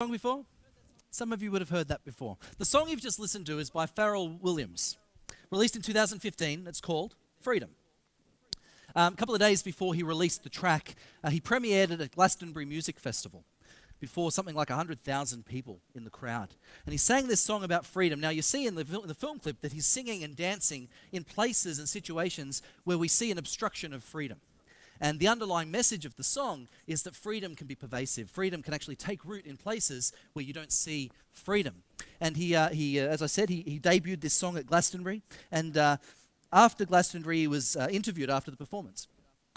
song before? Some of you would have heard that before. The song you've just listened to is by Pharrell Williams, released in 2015. It's called Freedom. Um, a couple of days before he released the track, uh, he premiered it at Glastonbury Music Festival before something like 100,000 people in the crowd. And he sang this song about freedom. Now, you see in the, in the film clip that he's singing and dancing in places and situations where we see an obstruction of freedom. And the underlying message of the song is that freedom can be pervasive. Freedom can actually take root in places where you don't see freedom. And he, uh, he uh, as I said, he, he debuted this song at Glastonbury. And uh, after Glastonbury, he was uh, interviewed after the performance.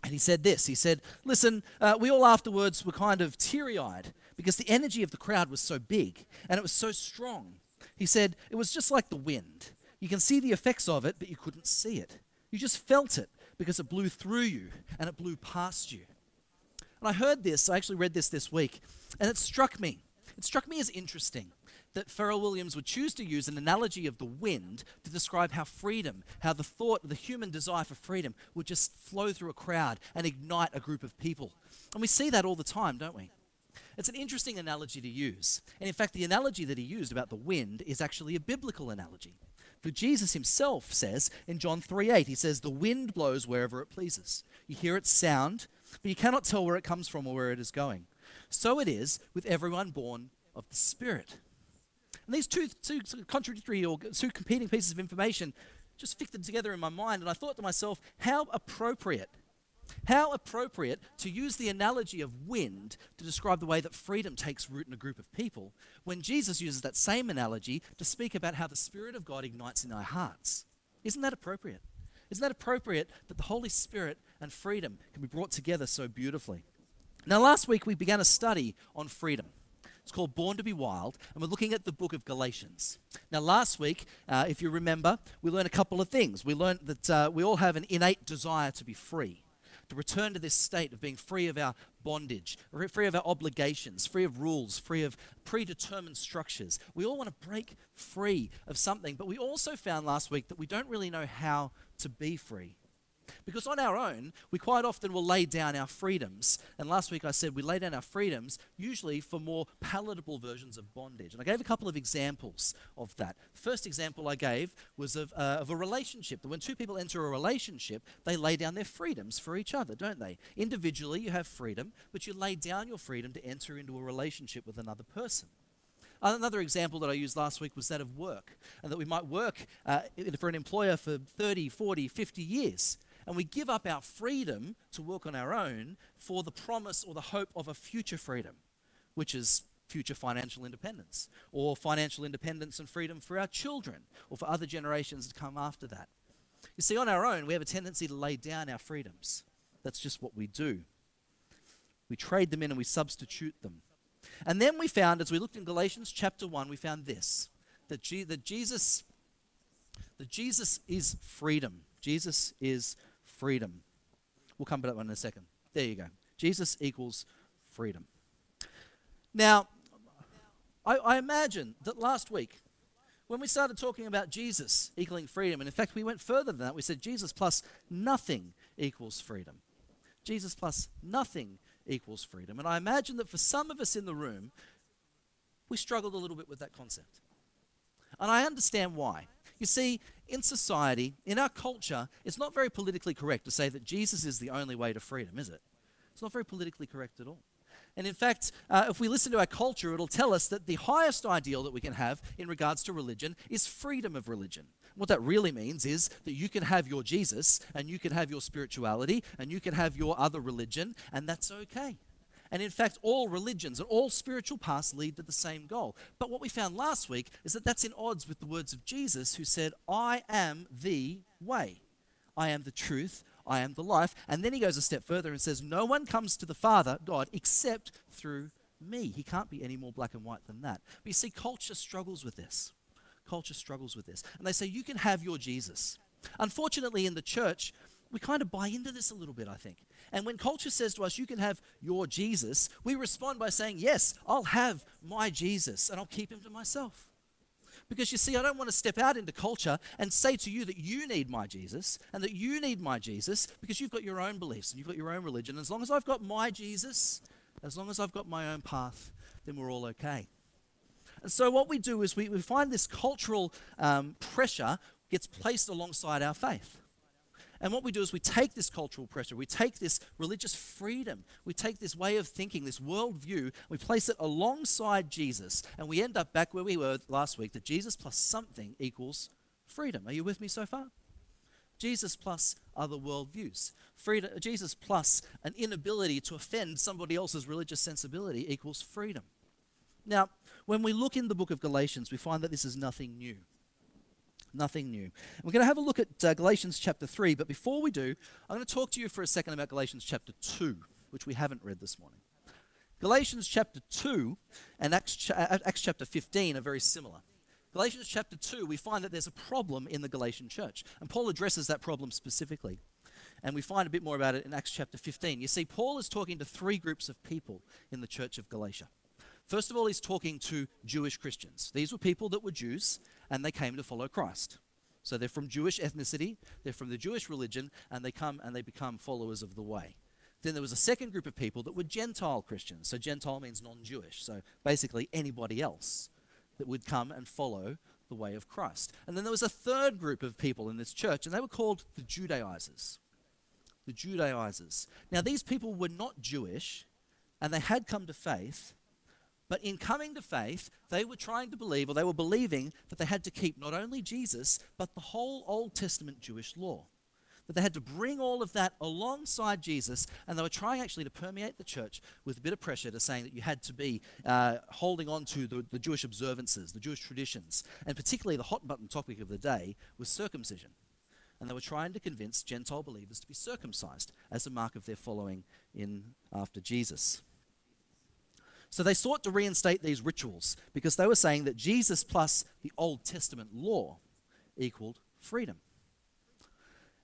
And he said this He said, Listen, uh, we all afterwards were kind of teary eyed because the energy of the crowd was so big and it was so strong. He said, It was just like the wind. You can see the effects of it, but you couldn't see it. You just felt it because it blew through you and it blew past you. And I heard this, I actually read this this week, and it struck me. It struck me as interesting that Pharrell Williams would choose to use an analogy of the wind to describe how freedom, how the thought, the human desire for freedom would just flow through a crowd and ignite a group of people. And we see that all the time, don't we? It's an interesting analogy to use. And in fact, the analogy that he used about the wind is actually a biblical analogy. For Jesus himself says in John 3:8, he says, The wind blows wherever it pleases. You hear its sound, but you cannot tell where it comes from or where it is going. So it is with everyone born of the Spirit. And these two, two contradictory or two competing pieces of information just fitted together in my mind, and I thought to myself, how appropriate how appropriate to use the analogy of wind to describe the way that freedom takes root in a group of people when Jesus uses that same analogy to speak about how the Spirit of God ignites in our hearts. Isn't that appropriate? Isn't that appropriate that the Holy Spirit and freedom can be brought together so beautifully? Now, last week we began a study on freedom. It's called Born to Be Wild, and we're looking at the book of Galatians. Now, last week, uh, if you remember, we learned a couple of things. We learned that uh, we all have an innate desire to be free to return to this state of being free of our bondage, free of our obligations, free of rules, free of predetermined structures. We all want to break free of something, but we also found last week that we don't really know how to be free. Because on our own, we quite often will lay down our freedoms. And last week I said we lay down our freedoms usually for more palatable versions of bondage. And I gave a couple of examples of that. First example I gave was of, uh, of a relationship. That when two people enter a relationship, they lay down their freedoms for each other, don't they? Individually, you have freedom, but you lay down your freedom to enter into a relationship with another person. Another example that I used last week was that of work, and that we might work uh, for an employer for 30, 40, 50 years and we give up our freedom to work on our own for the promise or the hope of a future freedom, which is future financial independence, or financial independence and freedom for our children, or for other generations to come after that. You see, on our own, we have a tendency to lay down our freedoms. That's just what we do. We trade them in and we substitute them. And then we found, as we looked in Galatians chapter 1, we found this that, that Jesus that Jesus is freedom. Jesus is freedom. We'll come to that one in a second. There you go. Jesus equals freedom. Now, I, I, imagine that last week, when we started talking about Jesus equaling freedom, and in fact, we went further than that, we said Jesus plus nothing equals freedom. Jesus plus nothing equals freedom. And I imagine that for some of us in the room, we struggled a little bit with that concept. And I understand why. You see, in society, in our culture, it's not very politically correct to say that Jesus is the only way to freedom, is it? It's not very politically correct at all. And in fact, uh, if we listen to our culture, it'll tell us that the highest ideal that we can have in regards to religion is freedom of religion. What that really means is that you can have your Jesus, and you can have your spirituality, and you can have your other religion, and that's okay. And in fact, all religions and all spiritual paths lead to the same goal. But what we found last week is that that's in odds with the words of Jesus, who said, I am the way, I am the truth, I am the life. And then he goes a step further and says, No one comes to the Father, God, except through me. He can't be any more black and white than that. But you see, culture struggles with this. Culture struggles with this. And they say, You can have your Jesus. Unfortunately, in the church, we kind of buy into this a little bit, I think. And when culture says to us, you can have your Jesus, we respond by saying, Yes, I'll have my Jesus and I'll keep him to myself. Because you see, I don't want to step out into culture and say to you that you need my Jesus and that you need my Jesus because you've got your own beliefs and you've got your own religion. As long as I've got my Jesus, as long as I've got my own path, then we're all okay. And so what we do is we, we find this cultural um, pressure gets placed alongside our faith. And what we do is we take this cultural pressure, we take this religious freedom, we take this way of thinking, this worldview, we place it alongside Jesus, and we end up back where we were last week that Jesus plus something equals freedom. Are you with me so far? Jesus plus other worldviews. Freedom, Jesus plus an inability to offend somebody else's religious sensibility equals freedom. Now, when we look in the book of Galatians, we find that this is nothing new. Nothing new. We're going to have a look at uh, Galatians chapter 3, but before we do, I'm going to talk to you for a second about Galatians chapter 2, which we haven't read this morning. Galatians chapter 2 and Acts, cha- uh, Acts chapter 15 are very similar. Galatians chapter 2, we find that there's a problem in the Galatian church, and Paul addresses that problem specifically. And we find a bit more about it in Acts chapter 15. You see, Paul is talking to three groups of people in the church of Galatia. First of all, he's talking to Jewish Christians. These were people that were Jews, and they came to follow Christ. So they're from Jewish ethnicity, they're from the Jewish religion, and they come and they become followers of the way. Then there was a second group of people that were Gentile Christians. So Gentile means non Jewish. So basically anybody else that would come and follow the way of Christ. And then there was a third group of people in this church, and they were called the Judaizers. The Judaizers. Now, these people were not Jewish, and they had come to faith, but in coming to faith, they were trying to believe, or they were believing, that they had to keep not only Jesus, but the whole Old Testament Jewish law. That they had to bring all of that alongside Jesus, and they were trying actually to permeate the church with a bit of pressure to saying that you had to be uh, holding on to the, the Jewish observances, the Jewish traditions, and particularly the hot button topic of the day was circumcision. And they were trying to convince Gentile believers to be circumcised as a mark of their following in after Jesus. So they sought to reinstate these rituals because they were saying that Jesus plus the Old Testament law equaled freedom.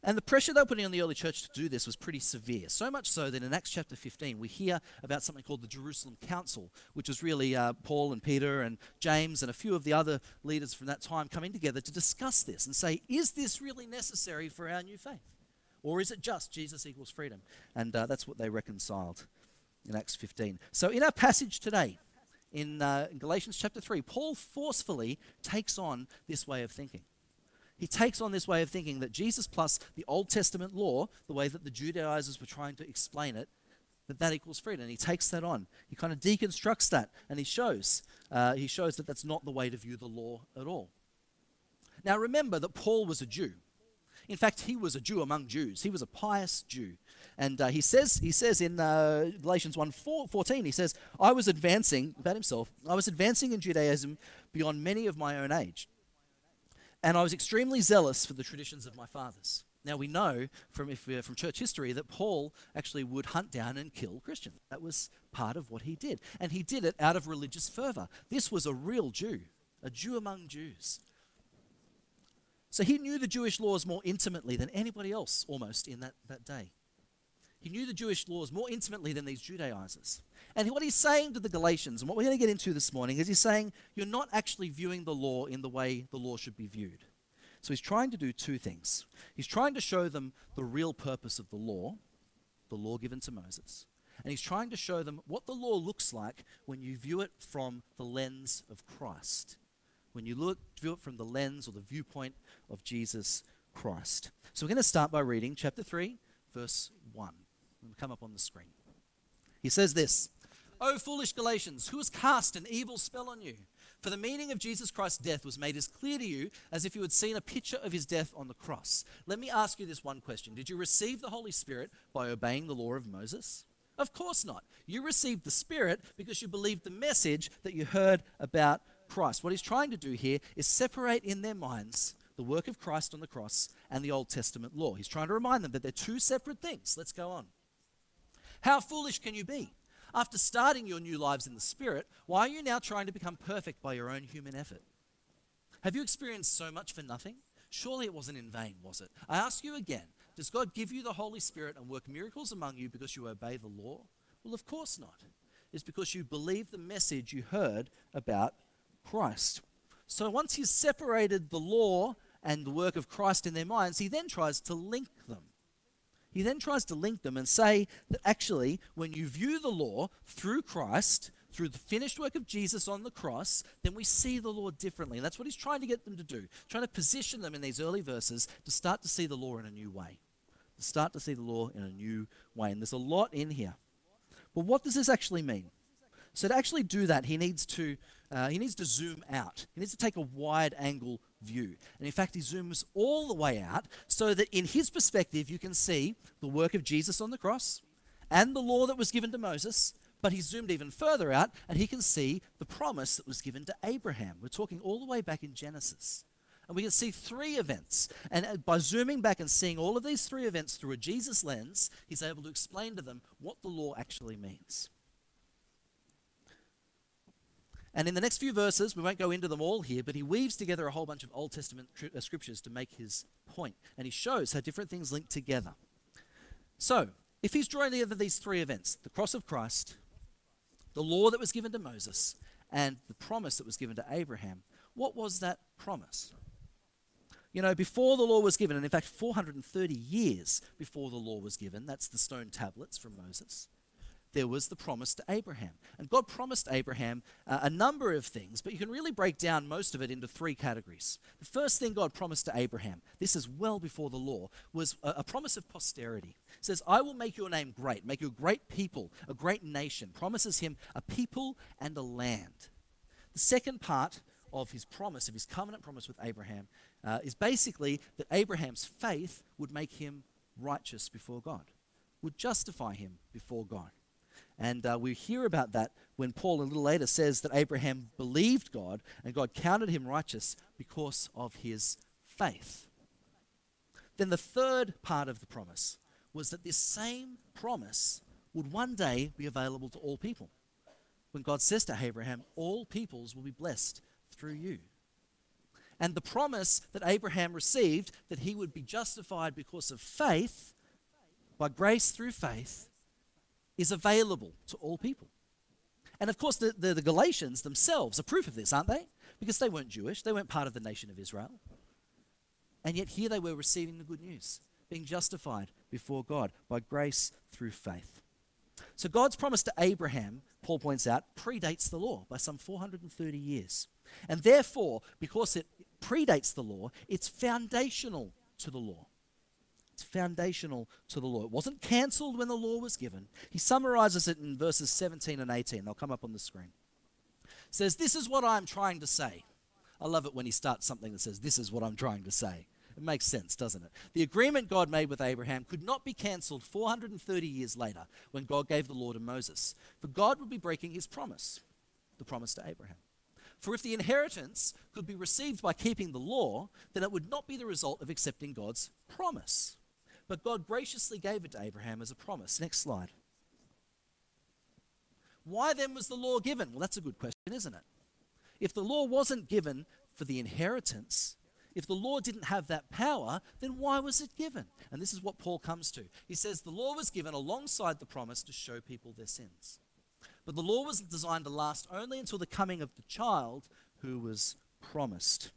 And the pressure they were putting on the early church to do this was pretty severe. So much so that in Acts chapter 15, we hear about something called the Jerusalem Council, which was really uh, Paul and Peter and James and a few of the other leaders from that time coming together to discuss this and say, is this really necessary for our new faith? Or is it just Jesus equals freedom? And uh, that's what they reconciled in Acts 15. So, in our passage today, in, uh, in Galatians chapter 3, Paul forcefully takes on this way of thinking. He takes on this way of thinking that Jesus plus the Old Testament law, the way that the Judaizers were trying to explain it, that that equals freedom. And he takes that on. He kind of deconstructs that, and he shows uh, he shows that that's not the way to view the law at all. Now remember that Paul was a Jew. In fact, he was a Jew among Jews. He was a pious Jew. And uh, he says he says in uh, Galatians 1 4, 14, he says, I was advancing, about himself, I was advancing in Judaism beyond many of my own age. And I was extremely zealous for the traditions of my fathers. Now we know from, if, from church history that Paul actually would hunt down and kill Christians. That was part of what he did. And he did it out of religious fervor. This was a real Jew, a Jew among Jews. So he knew the Jewish laws more intimately than anybody else almost in that, that day. He knew the Jewish laws more intimately than these Judaizers. And what he's saying to the Galatians, and what we're going to get into this morning, is he's saying, You're not actually viewing the law in the way the law should be viewed. So he's trying to do two things. He's trying to show them the real purpose of the law, the law given to Moses. And he's trying to show them what the law looks like when you view it from the lens of Christ. When you look, view it from the lens or the viewpoint of Jesus Christ. So we're going to start by reading chapter 3, verse 1 will come up on the screen. He says this O foolish Galatians, who has cast an evil spell on you? For the meaning of Jesus Christ's death was made as clear to you as if you had seen a picture of his death on the cross. Let me ask you this one question Did you receive the Holy Spirit by obeying the law of Moses? Of course not. You received the Spirit because you believed the message that you heard about Christ. What he's trying to do here is separate in their minds the work of Christ on the cross and the Old Testament law. He's trying to remind them that they're two separate things. Let's go on. How foolish can you be? After starting your new lives in the Spirit, why are you now trying to become perfect by your own human effort? Have you experienced so much for nothing? Surely it wasn't in vain, was it? I ask you again Does God give you the Holy Spirit and work miracles among you because you obey the law? Well, of course not. It's because you believe the message you heard about Christ. So once he's separated the law and the work of Christ in their minds, he then tries to link them. He then tries to link them and say that actually, when you view the law through Christ, through the finished work of Jesus on the cross, then we see the law differently. And that's what he's trying to get them to do, trying to position them in these early verses to start to see the law in a new way. To start to see the law in a new way. And there's a lot in here. But what does this actually mean? So to actually do that, he needs to uh, he needs to zoom out. He needs to take a wide angle view. And in fact, he zooms all the way out so that in his perspective, you can see the work of Jesus on the cross and the law that was given to Moses. But he zoomed even further out and he can see the promise that was given to Abraham. We're talking all the way back in Genesis. And we can see three events. And uh, by zooming back and seeing all of these three events through a Jesus lens, he's able to explain to them what the law actually means. And in the next few verses, we won't go into them all here, but he weaves together a whole bunch of Old Testament uh, scriptures to make his point. And he shows how different things link together. So, if he's drawing together these three events the cross of Christ, the law that was given to Moses, and the promise that was given to Abraham, what was that promise? You know, before the law was given, and in fact, 430 years before the law was given, that's the stone tablets from Moses there was the promise to Abraham. And God promised Abraham uh, a number of things, but you can really break down most of it into three categories. The first thing God promised to Abraham, this is well before the law, was a, a promise of posterity. It says, I will make your name great, make you a great people, a great nation. Promises him a people and a land. The second part of his promise, of his covenant promise with Abraham, uh, is basically that Abraham's faith would make him righteous before God, would justify him before God. And uh, we hear about that when Paul a little later says that Abraham believed God and God counted him righteous because of his faith. Then the third part of the promise was that this same promise would one day be available to all people. When God says to Abraham, All peoples will be blessed through you. And the promise that Abraham received that he would be justified because of faith, by grace through faith, is available to all people. And of course, the, the, the, Galatians themselves are proof of this, aren't they? Because they weren't Jewish, they weren't part of the nation of Israel. And yet, here they were receiving the good news, being justified before God by grace through faith. So, God's promise to Abraham, Paul points out, predates the law by some 430 years. And therefore, because it predates the law, it's foundational to the law. It's foundational to the law. It wasn't cancelled when the law was given. He summarizes it in verses 17 and 18. They'll come up on the screen. Says, This is what I'm trying to say. I love it when he starts something that says, This is what I'm trying to say. It makes sense, doesn't it? The agreement God made with Abraham could not be cancelled 430 years later when God gave the law to Moses, for God would be breaking his promise, the promise to Abraham. For if the inheritance could be received by keeping the law, then it would not be the result of accepting God's promise. But God graciously gave it to Abraham as a promise. Next slide. Why then was the law given? Well, that's a good question, isn't it? If the law wasn't given for the inheritance, if the law didn't have that power, then why was it given? And this is what Paul comes to. He says the law was given alongside the promise to show people their sins. But the law was designed to last only until the coming of the child who was promised.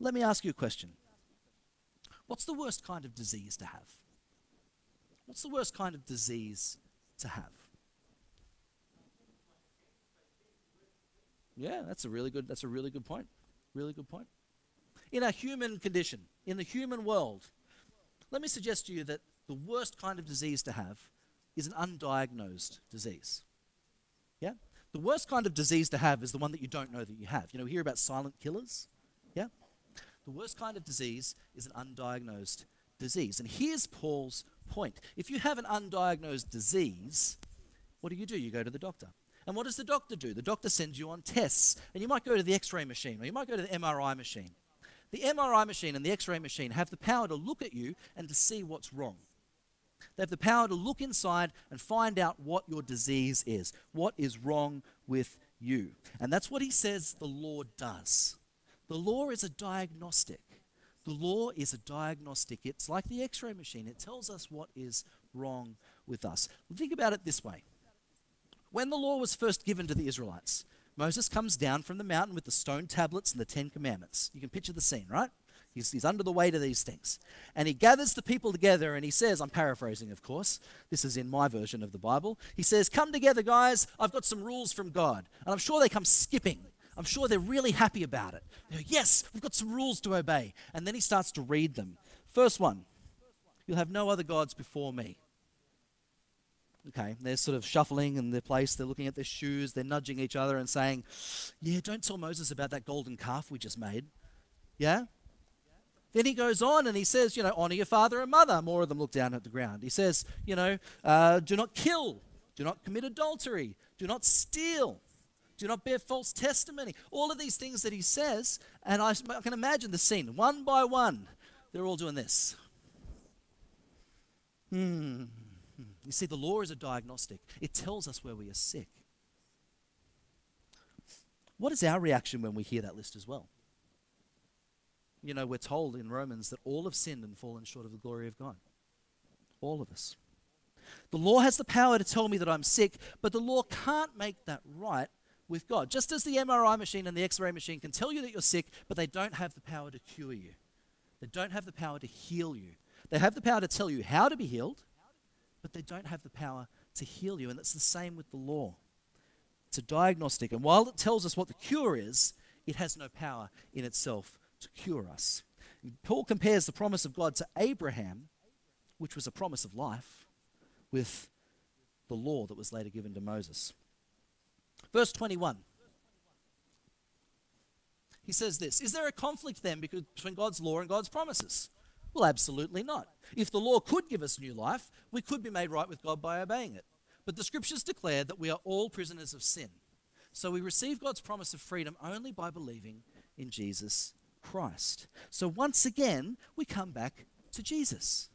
Let me ask you a question. What's the worst kind of disease to have? What's the worst kind of disease to have? Yeah, that's a really good that's a really good point. Really good point. In a human condition, in the human world, let me suggest to you that the worst kind of disease to have is an undiagnosed disease. Yeah? The worst kind of disease to have is the one that you don't know that you have. You know, we hear about silent killers. The worst kind of disease is an undiagnosed disease. And here's Paul's point. If you have an undiagnosed disease, what do you do? You go to the doctor. And what does the doctor do? The doctor sends you on tests. And you might go to the x ray machine or you might go to the MRI machine. The MRI machine and the x ray machine have the power to look at you and to see what's wrong. They have the power to look inside and find out what your disease is, what is wrong with you. And that's what he says the Lord does. The law is a diagnostic. The law is a diagnostic. It's like the x ray machine, it tells us what is wrong with us. Think about it this way when the law was first given to the Israelites, Moses comes down from the mountain with the stone tablets and the Ten Commandments. You can picture the scene, right? He's, he's under the weight of these things. And he gathers the people together and he says, I'm paraphrasing, of course. This is in my version of the Bible. He says, Come together, guys. I've got some rules from God. And I'm sure they come skipping. I'm sure they're really happy about it. Go, yes, we've got some rules to obey. And then he starts to read them. First one You'll have no other gods before me. Okay, they're sort of shuffling in their place. They're looking at their shoes. They're nudging each other and saying, Yeah, don't tell Moses about that golden calf we just made. Yeah? Then he goes on and he says, you know, honor your father and mother. More of them look down at the ground. He says, you know, uh, do not kill, do not commit adultery, do not steal, do not bear false testimony. All of these things that he says, and I, can imagine the scene. One by one, they're all doing this. Hmm. You see, the law is a diagnostic, it tells us where we are sick. What is our reaction when we hear that list as well? you know, we're told in Romans that all have sinned and fallen short of the glory of God. All of us. The law has the power to tell me that I'm sick, but the law can't make that right with God. Just as the MRI machine and the X ray machine can tell you that you're sick, but they don't have the power to cure you. They don't have the power to heal you. They have the power to tell you how to be healed, but they don't have the power to heal you. And that's the same with the law. It's a diagnostic. And while it tells us what the cure is, it has no power in itself to cure us. Paul compares the promise of God to Abraham, which was a promise of life, with the law that was later given to Moses. Verse 21. He says this Is there a conflict then between God's law and God's promises? Well, absolutely not. If the law could give us new life, we could be made right with God by obeying it. But the scriptures declare that we are all prisoners of sin. So we receive God's promise of freedom only by believing in Jesus Christ. So once again, we come back to Jesus.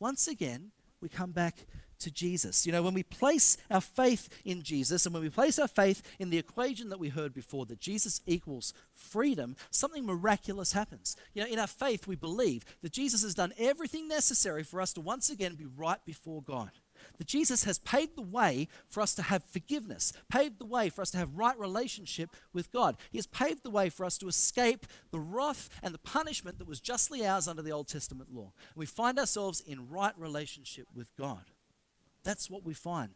Once again, we come back to Jesus. You know, when we place our faith in Jesus and when we place our faith in the equation that we heard before, that Jesus equals freedom, something miraculous happens. You know, in our faith, we believe that Jesus has done everything necessary for us to once again be right before God that Jesus has paved the way for us to have forgiveness, paved the way for us to have right relationship with God. He has paved the way for us to escape the wrath and the punishment that was justly ours under the Old Testament law. And we find ourselves in right relationship with God. That's what we find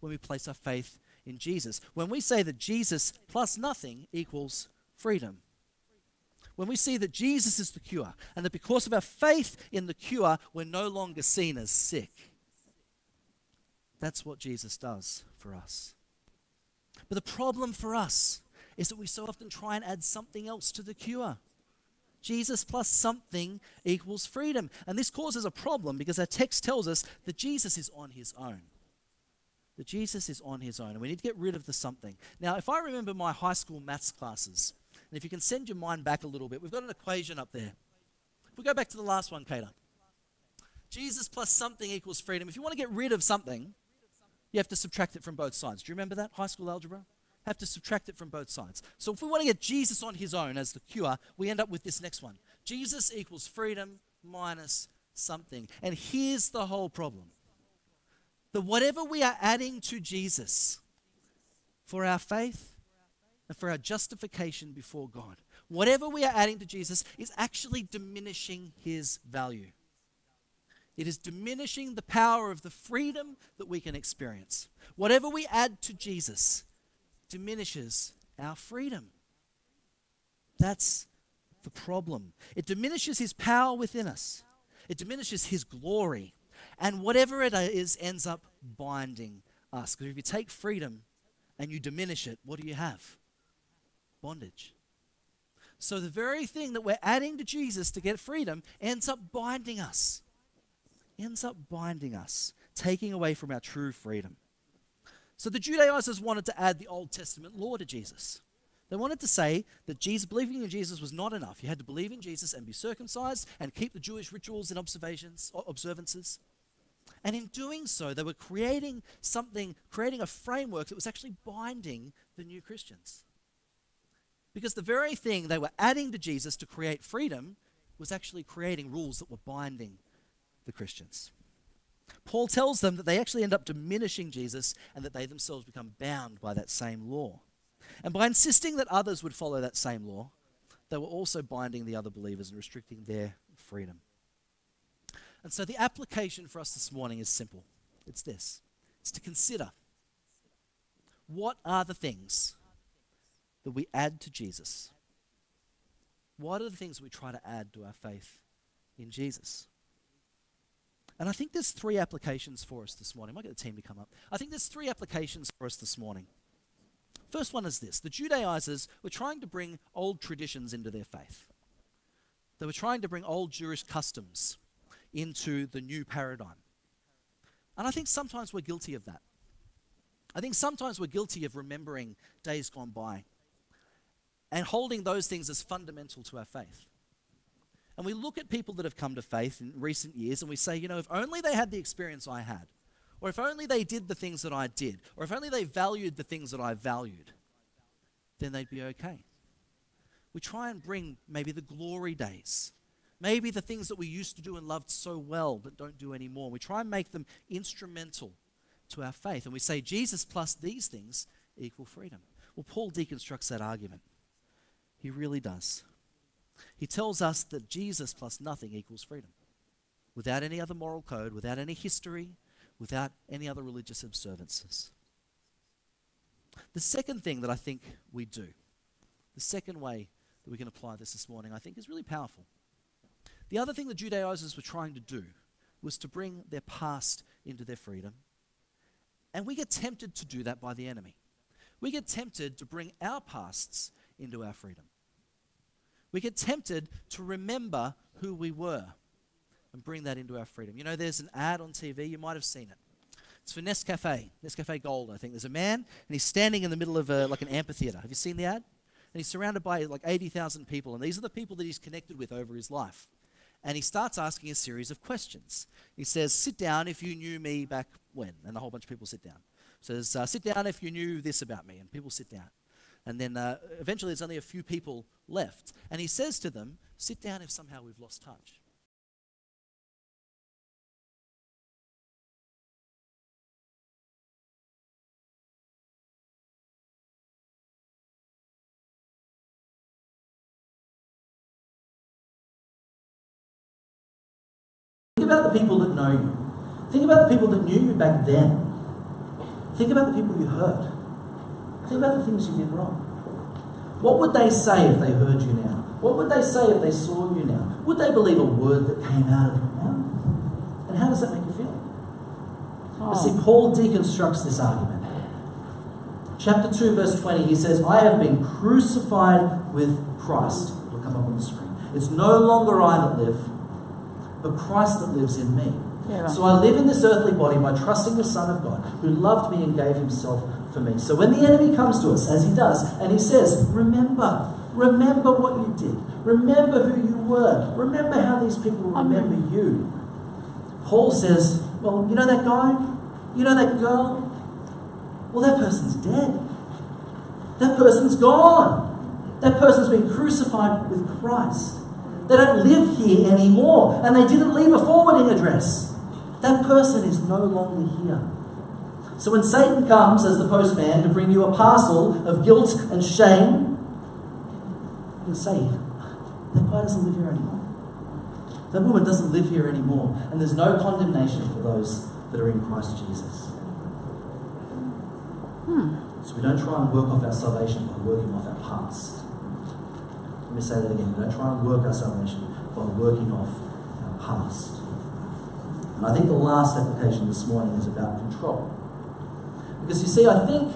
when we place our faith in Jesus. When we say that Jesus plus nothing equals freedom. When we see that Jesus is the cure and that because of our faith in the cure, we're no longer seen as sick that's what Jesus does for us. But the problem for us is that we so often try and add something else to the cure. Jesus plus something equals freedom. And this causes a problem because our text tells us that Jesus is on his own. That Jesus is on his own. And we need to get rid of the something. Now, if I remember my high school maths classes, and if you can send your mind back a little bit, we've got an equation up there. If we go back to the last one, Cater. Jesus plus something equals freedom. If you want to get rid of something, you have to subtract it from both sides. Do you remember that? High school algebra? Have to subtract it from both sides. So if we want to get Jesus on his own as the cure, we end up with this next one Jesus equals freedom minus something. And here's the whole problem that whatever we are adding to Jesus for our faith and for our justification before God, whatever we are adding to Jesus is actually diminishing his value. It is diminishing the power of the freedom that we can experience. Whatever we add to Jesus diminishes our freedom. That's the problem. It diminishes his power within us, it diminishes his glory. And whatever it is ends up binding us. Because if you take freedom and you diminish it, what do you have? Bondage. So the very thing that we're adding to Jesus to get freedom ends up binding us ends up binding us, taking away from our true freedom. So the Judaizers wanted to add the Old Testament law to Jesus. They wanted to say that Jesus, believing in Jesus was not enough. You had to believe in Jesus and be circumcised and keep the Jewish rituals and observations, observances. And in doing so, they were creating something, creating a framework that was actually binding the new Christians. Because the very thing they were adding to Jesus to create freedom was actually creating rules that were binding the Christians. Paul tells them that they actually end up diminishing Jesus and that they themselves become bound by that same law. And by insisting that others would follow that same law, they were also binding the other believers and restricting their freedom. And so the application for us this morning is simple it's this it's to consider what are the things that we add to Jesus? What are the things we try to add to our faith in Jesus? And I think there's three applications for us this morning. I might get the team to come up. I think there's three applications for us this morning. First one is this the Judaizers were trying to bring old traditions into their faith. They were trying to bring old Jewish customs into the new paradigm. And I think sometimes we're guilty of that. I think sometimes we're guilty of remembering days gone by and holding those things as fundamental to our faith. And we look at people that have come to faith in recent years and we say, you know, if only they had the experience I had, or if only they did the things that I did, or if only they valued the things that I valued, then they'd be okay. We try and bring maybe the glory days, maybe the things that we used to do and loved so well but don't do anymore. We try and make them instrumental to our faith. And we say Jesus plus these things equal freedom. Well, Paul deconstructs that argument. He really does. He tells us that Jesus plus nothing equals freedom. Without any other moral code, without any history, without any other religious observances. The second thing that I think we do, the second way that we can apply this this morning, I think is really powerful. The other thing the Judaizers were trying to do was to bring their past into their freedom. And we get tempted to do that by the enemy. We get tempted to bring our pasts into our freedom. We get tempted to remember who we were and bring that into our freedom. You know, there's an ad on TV, you might have seen it. It's for Nescafe, Nescafe Gold, I think. There's a man, and he's standing in the middle of a, like an amphitheater. Have you seen the ad? And he's surrounded by like 80,000 people, and these are the people that he's connected with over his life. And he starts asking a series of questions. He says, Sit down if you knew me back when. And a whole bunch of people sit down. Says, uh, Sit down if you knew this about me. And people sit down. And then uh, eventually there's only a few people left. And he says to them, Sit down if somehow we've lost touch. Think about the people that know you. Think about the people that knew you back then. Think about the people you hurt. Think about the things you did wrong. What would they say if they heard you now? What would they say if they saw you now? Would they believe a word that came out of your mouth? And how does that make you feel? Oh. See, Paul deconstructs this argument. Chapter 2, verse 20, he says, I have been crucified with Christ. It'll come up on the screen. It's no longer I that live, but Christ that lives in me. Yeah. So I live in this earthly body by trusting the Son of God, who loved me and gave himself for me. So when the enemy comes to us, as he does, and he says, Remember, remember what you did, remember who you were, remember how these people remember you. Paul says, Well, you know that guy? You know that girl? Well, that person's dead. That person's gone. That person's been crucified with Christ. They don't live here anymore, and they didn't leave a forwarding address. That person is no longer here. So when Satan comes as the postman to bring you a parcel of guilt and shame, you say, that guy doesn't live here anymore. That woman doesn't live here anymore. And there's no condemnation for those that are in Christ Jesus. Hmm. So we don't try and work off our salvation by working off our past. Let me say that again. We don't try and work our salvation by working off our past. And I think the last application this morning is about control. Because you see, I think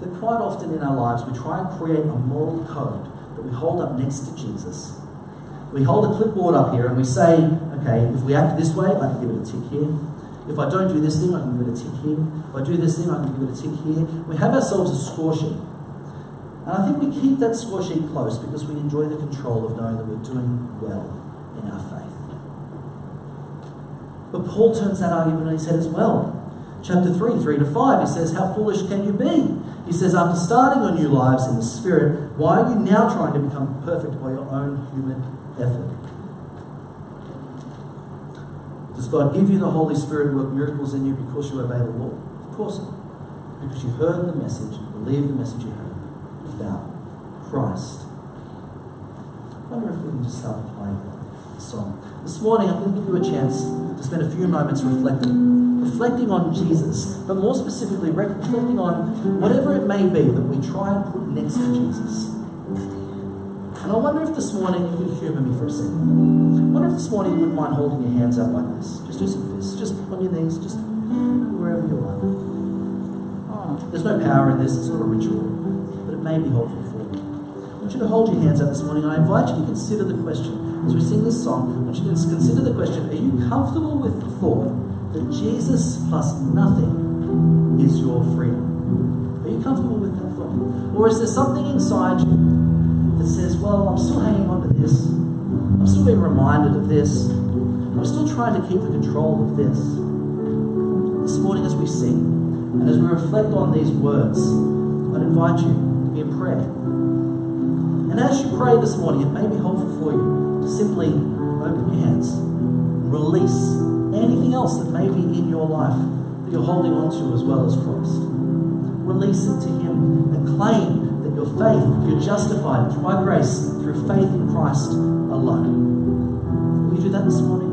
that quite often in our lives we try and create a moral code that we hold up next to Jesus. We hold a clipboard up here and we say, okay, if we act this way, I can give it a tick here. If I don't do this thing, I can give it a tick here. If I do this thing, I can give it a tick here. We have ourselves a score sheet. And I think we keep that score sheet close because we enjoy the control of knowing that we're doing well in our faith. But Paul turns that argument on his head as well chapter 3, 3 to 5, he says, How foolish can you be? He says, After starting on new lives in the Spirit, why are you now trying to become perfect by your own human effort? Does God give you the Holy Spirit work miracles in you because you obey the law? Of course not. Because you heard the message, believed the message you heard about Christ. I wonder if we can just start playing song. This morning, I'm going to give you a chance to spend a few moments reflecting. Reflecting on Jesus, but more specifically, reflecting on whatever it may be that we try and put next to Jesus. And I wonder if this morning you could humour me for a second. I wonder if this morning you wouldn't mind holding your hands up like this. Just do some fists, just on your knees, just wherever you like. Oh, there's no power in this, it's not a ritual, but it may be helpful want you to hold your hands up this morning. I invite you to consider the question. As we sing this song, I want you to consider the question Are you comfortable with the thought that Jesus plus nothing is your freedom? Are you comfortable with that thought? Or is there something inside you that says, Well, I'm still hanging on to this, I'm still being reminded of this, I'm still trying to keep the control of this? This morning, as we sing, and as we reflect on these words, I'd invite you to be in prayer. And as you pray this morning, it may be helpful for you to simply open your hands, release anything else that may be in your life that you're holding on to as well as Christ. Release it to Him and claim that your faith, you're justified by grace through faith in Christ alone. Will you do that this morning?